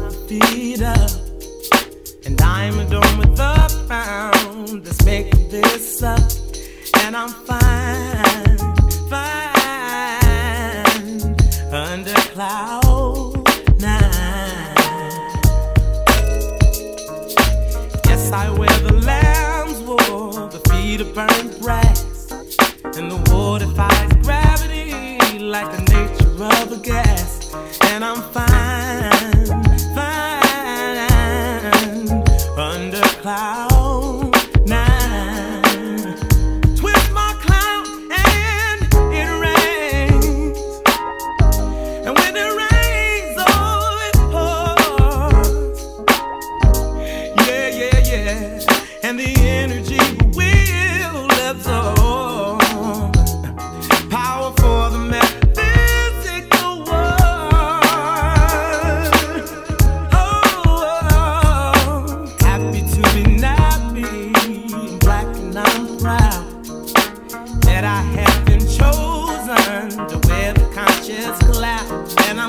my feet up. And I'm done with the pound. Let's make this up. And I'm fine, fine. Under cloud nine. Yes, I wear the lamb's wool. The feet of burnt brass. And the water fights gravity like the nature of a gas. And I'm fine. Twist my cloud and it rains. And when it rains, oh, it pours. Yeah, yeah, yeah. And the energy. Power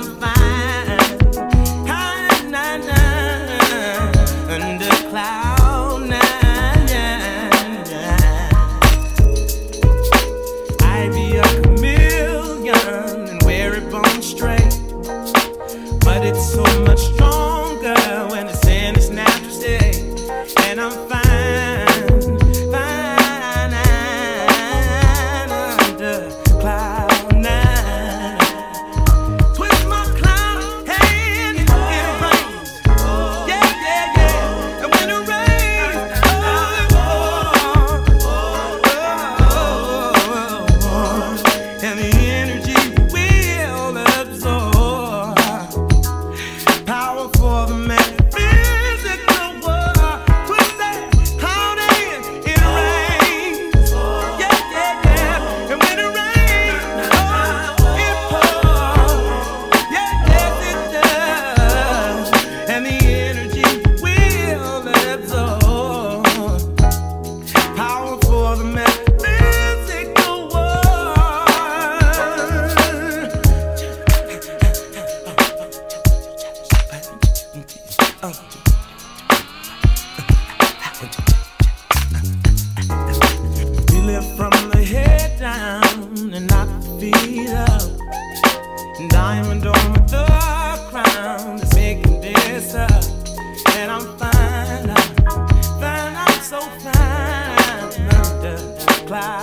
I'm fine, under cloud nine. I be a chameleon and wear it bone straight, but it's so Power for the metaphysical From the head down and not the feet up. Diamond on the crown is making this up. And I'm fine, I'm fine, I'm so fine under the cloud.